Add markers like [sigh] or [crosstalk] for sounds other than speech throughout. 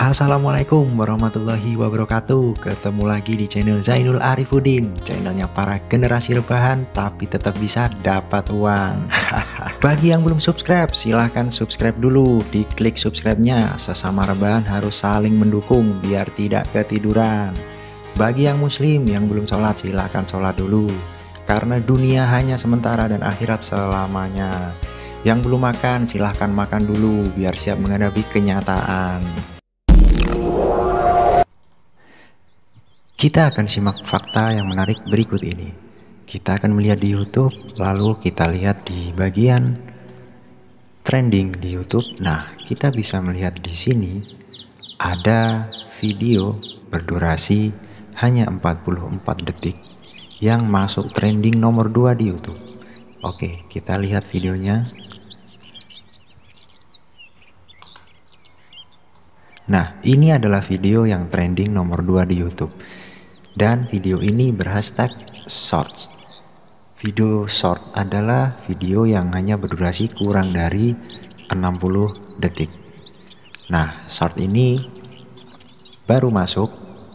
Assalamualaikum warahmatullahi wabarakatuh. Ketemu lagi di channel Zainul Arifudin. Channelnya para generasi rebahan Tapi tetap bisa dapat uang. [laughs] Bagi yang belum subscribe Silahkan subscribe dulu. Diklik subscribe-nya Sesama rebahan harus saling mendukung Biar tidak ketiduran. Bagi yang muslim yang belum sholat Silahkan sholat dulu. Karena dunia hanya sementara dan akhirat selamanya. Yang belum makan, silahkan makan dulu biar siap menghadapi kenyataan. Kita akan simak fakta yang menarik berikut ini. Kita akan melihat di YouTube, lalu kita lihat di bagian trending di YouTube. Nah, kita bisa melihat di sini ada video berdurasi hanya 44 detik yang masuk trending nomor 2 di YouTube. Oke, kita lihat videonya. Nah, ini adalah video yang trending nomor 2 di YouTube dan video ini berhashtag shorts. Video short adalah video yang hanya berdurasi kurang dari 60 detik. Nah, short ini baru masuk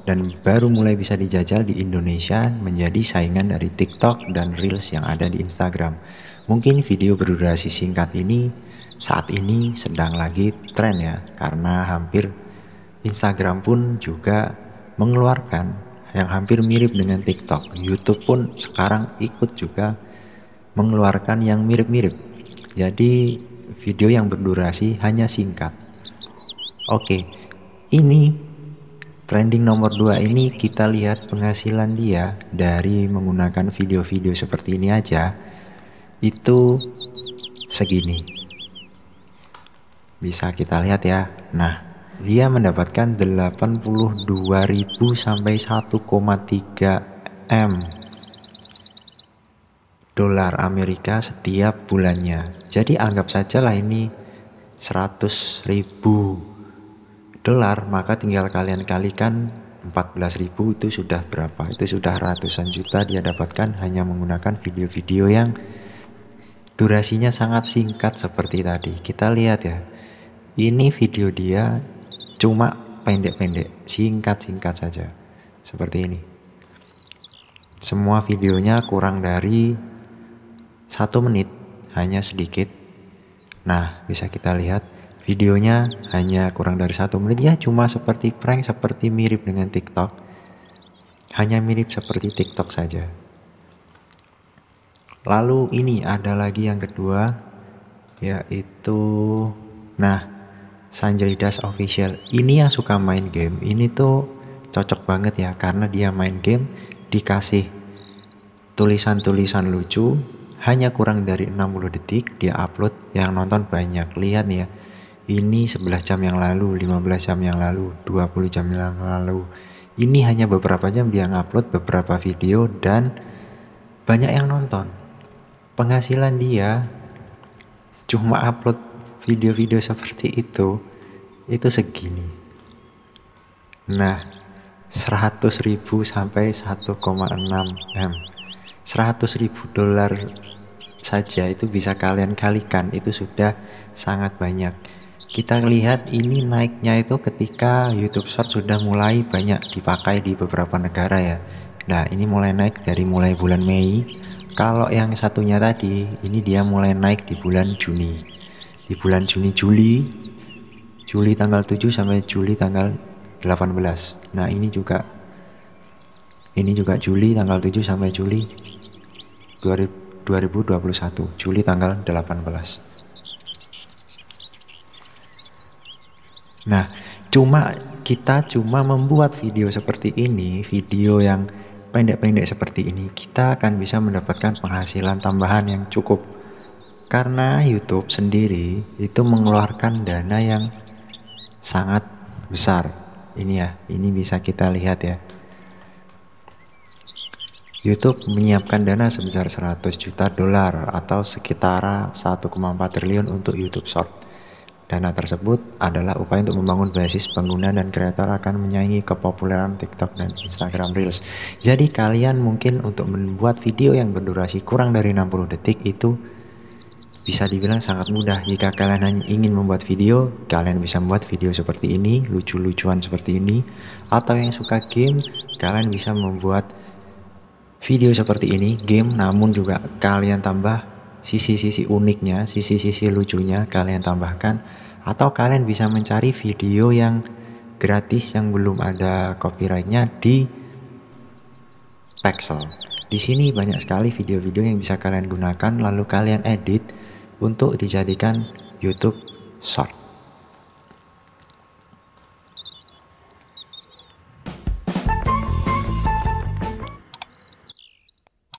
dan baru mulai bisa dijajal di Indonesia menjadi saingan dari TikTok dan Reels yang ada di Instagram. Mungkin video berdurasi singkat ini saat ini sedang lagi tren ya karena hampir Instagram pun juga mengeluarkan yang hampir mirip dengan TikTok. YouTube pun sekarang ikut juga mengeluarkan yang mirip-mirip. Jadi video yang berdurasi hanya singkat. Oke, ini trending nomor 2 ini kita lihat penghasilan dia dari menggunakan video-video seperti ini aja itu segini. Bisa kita lihat ya. Nah, dia mendapatkan 82.000 sampai 1,3 M dolar Amerika setiap bulannya. Jadi anggap saja lah ini 100.000 dolar, maka tinggal kalian kalikan 14.000 itu sudah berapa? Itu sudah ratusan juta dia dapatkan hanya menggunakan video-video yang durasinya sangat singkat seperti tadi. Kita lihat ya. Ini video dia cuma pendek-pendek, singkat-singkat saja. Seperti ini. Semua videonya kurang dari satu menit, hanya sedikit. Nah, bisa kita lihat videonya hanya kurang dari satu menit ya cuma seperti prank seperti mirip dengan TikTok hanya mirip seperti TikTok saja lalu ini ada lagi yang kedua yaitu nah Sanjay Das Official. Ini yang suka main game. Ini tuh cocok banget ya karena dia main game dikasih tulisan-tulisan lucu. Hanya kurang dari 60 detik dia upload yang nonton banyak. Lihat ya ini 11 jam yang lalu 15 jam yang lalu 20 jam yang lalu. Ini hanya beberapa jam dia ngupload beberapa video dan banyak yang nonton. Penghasilan dia cuma upload video-video seperti itu itu segini. Nah 100 ribu sampai 1,6 M. 100 ribu dolar saja itu bisa kalian kalikan itu sudah sangat banyak. Kita lihat ini naiknya itu ketika YouTube Short sudah mulai banyak dipakai di beberapa negara ya. Nah ini mulai naik dari mulai bulan Mei. Kalau yang satunya tadi ini dia mulai naik di bulan Juni di bulan Juni Juli. Juli tanggal 7 sampai Juli tanggal 18 nah ini juga ini juga Juli tanggal 7 sampai Juli 2021 Juli tanggal 18 nah cuma kita cuma membuat video seperti ini video yang pendek-pendek seperti ini kita akan bisa mendapatkan penghasilan tambahan yang cukup karena YouTube sendiri itu mengeluarkan dana yang sangat besar. Ini ya, ini bisa kita lihat ya. YouTube menyiapkan dana sebesar 100 juta dolar atau sekitar 1,4 triliun untuk YouTube Short. Dana tersebut adalah upaya untuk membangun basis pengguna dan kreator akan menyaingi kepopuleran TikTok dan Instagram Reels. Jadi kalian mungkin untuk membuat video yang berdurasi kurang dari 60 detik itu bisa dibilang sangat mudah. Jika kalian hanya ingin membuat video, kalian bisa membuat video seperti ini, lucu-lucuan seperti ini. Atau yang suka game, kalian bisa membuat video seperti ini, game namun juga kalian tambah sisi-sisi uniknya, sisi-sisi lucunya kalian tambahkan. Atau kalian bisa mencari video yang gratis yang belum ada copyrightnya di Pexel. Di sini banyak sekali video-video yang bisa kalian gunakan lalu kalian edit untuk dijadikan YouTube Short.